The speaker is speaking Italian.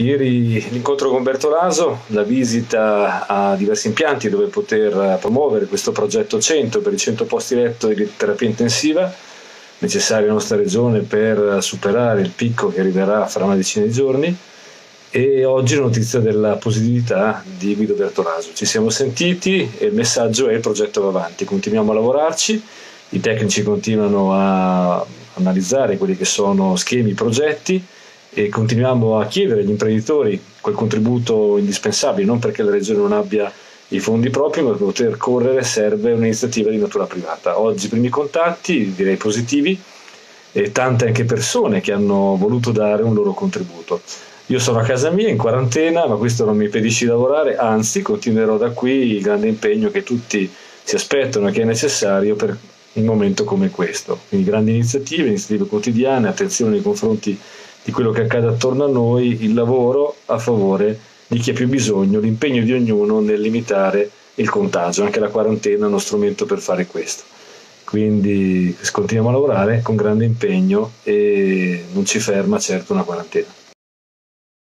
Ieri l'incontro con Bertolaso, la visita a diversi impianti dove poter promuovere questo progetto 100 per i 100 posti letto di terapia intensiva necessari alla nostra regione per superare il picco che arriverà fra una decina di giorni e oggi la notizia della positività di Guido Bertolaso. Ci siamo sentiti e il messaggio è il progetto va avanti, continuiamo a lavorarci, i tecnici continuano a analizzare quelli che sono schemi, progetti e continuiamo a chiedere agli imprenditori quel contributo indispensabile, non perché la regione non abbia i fondi propri, ma per poter correre serve un'iniziativa di natura privata. Oggi i primi contatti, direi positivi, e tante anche persone che hanno voluto dare un loro contributo. Io sono a casa mia in quarantena, ma questo non mi impedisce di lavorare, anzi continuerò da qui il grande impegno che tutti si aspettano e che è necessario per un momento come questo. Quindi grandi iniziative, iniziative quotidiane, attenzione nei confronti di quello che accade attorno a noi, il lavoro a favore di chi ha più bisogno, l'impegno di ognuno nel limitare il contagio. Anche la quarantena è uno strumento per fare questo. Quindi continuiamo a lavorare con grande impegno e non ci ferma certo una quarantena.